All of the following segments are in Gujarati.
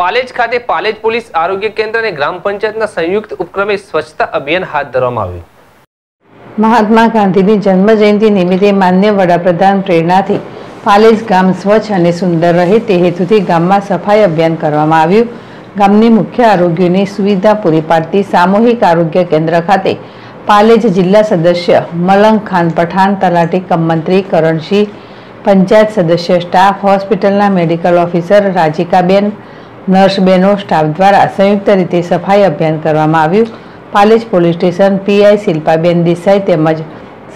પાલેજ ખાતે પાલેજ પોલીસ આરોગ્ય કેન્દ્ર અને ગ્રામ પંચાયતના સંયુક્ત ઉપક્રમે સ્વચ્છતા અભિયાન હાથ ધરવામાં આવ્યું. મહાત્મા ગાંધીની જન્મ જયંતિ નિમિત્તે માન્ય વડાપ્રધાન પ્રેરણાથી પાલેજ ગામ સ્વચ્છ અને સુંદર રહે તે હેતુથી ગામમાં સફાઈ અભિયાન કરવામાં આવ્યું. ગામની મુખ્ય આરોગ્યની સુવિધા પૂરી પાડતી સામૂહિક આરોગ્ય કેન્દ્ર ખાતે પાલેજ જિલ્લા સદસ્ય મલંગ ખાન પઠાણ, તલાટી કમમંત્રી કરણસિંહ, પંચાયત સદસ્ય સ્ટાફ, હોસ્પિટલના મેડિકલ ઓફિસર રાજીકાબેન નર્સબેનો સ્ટાફ દ્વારા સંયુક્ત રીતે સફાઈ અભિયાન કરવામાં આવ્યું. Palej police station PI Shilpaben Desai તેમજ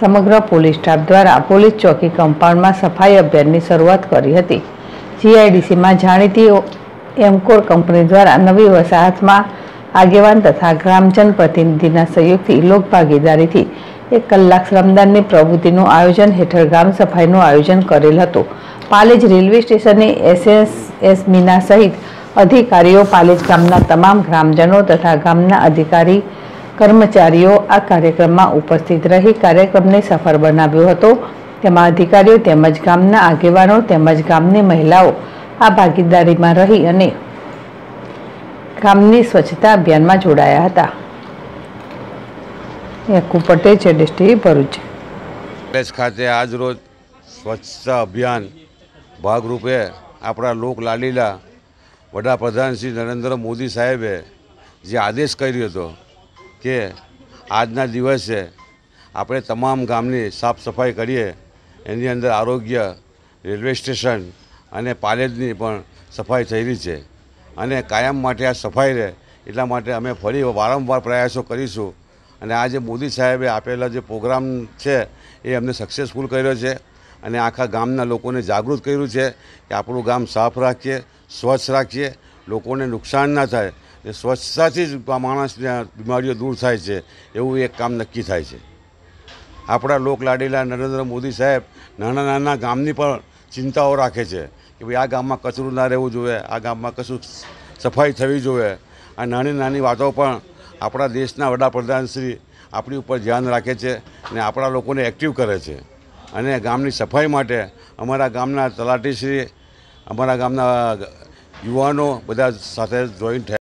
સમગ્ર પોલીસ સ્ટાફ દ્વારા પોલીસ ચોકી કમ્પાઉન્ડમાં સફાઈ અભિયાનની શરૂઆત કરી હતી. જીઆઈડીસીમાં જાણીતી એમકોર કંપની દ્વારા નવી વસાહતમાં આગેવાન તથા ગ્રામજન પ્રતિનિધિના સહયોગથી લોકભાગીદારીથી એક કલાક શ્રમદાનની પ્રવૃત્તિનું આયોજન હેઠળ ગ્રામ સફાઈનું આયોજન કરેલ હતું. પાલેજ રેલવે સ્ટેશને એસએસએસ મીના સહિત અધિકારીઓ, પાલેજ ગામના તમામ ગ્રામજનો તથા ગામના અધિકારી, કર્મચારીઓ આ કાર્યક્રમમાં ઉપસ્થિત રહી કાર્યક્રમને સફળ બનાવ્યો હતો. તેમાં અધિકારીઓ તેમજ ગામના આગેવાનો તેમજ ગામની મહિલાઓ આ ભાગીદારીમાં રહી અને ગામની સ્વચ્છતા અભિયાનમાં જોડાયા હતા. યાકુ પટેલ છે ડિસ્ટ્રિક્ટ ભરૂચ. ખાતે આજ રોજ સ્વચ્છતા અભિયાન ભાગરૂપે આપણા લોક લાડીલા વડાપ્રધાન શ્રી નરેન્દ્ર મોદી સાહેબે જે આદેશ કર્યો હતો કે આજના દિવસે આપણે તમામ ગામની સાફ સફાઈ કરીએ, એની અંદર આરોગ્ય, રેલવે સ્ટેશન અને પાલેજની પણ સફાઈ થયેલી છે. અને કાયમ માટે આ સફાઈ રહે, એટલા માટે અમે ફરી વારંવાર પ્રયાસો કરીશું. અને આ જે મોદી સાહેબે આપેલા જે પ્રોગ્રામ છે, એ અમને સક્સેસફુલ કર્યો છે. અને આખા ગામના લોકોને જાગૃત કર્યું છે કે આપણું ગામ સાફ રાખીએ સ્વચ્છ રાખીએ, લોકોને નુકસાન ના થાય. એ સ્વચ્છતાથી જ માણસને બીમારીઓ દૂર થાય છે, એવું એક કામ નક્કી થાય છે. આપણા લોકલાડીલા નરેન્દ્ર મોદી સાહેબ નાના નાના ગામની પણ ચિંતાઓ રાખે છે કે ભાઈ આ ગામમાં કચરું ના રહેવું જોઈએ, આ ગામમાં કશું સફાઈ થવી જોઈએ. આ નાની નાની વાતો પણ આપણા દેશના વડાપ્રધાન શ્રી આપણી ઉપર ધ્યાન રાખે છે અને આપણા લોકોને એક્ટિવ કરે છે. અને ગામની સફાઈ માટે અમારા ગામના તલાટીશ્રી અમારા ગામના યુવાનો બધા સાથે જોઈન્ટ થયા.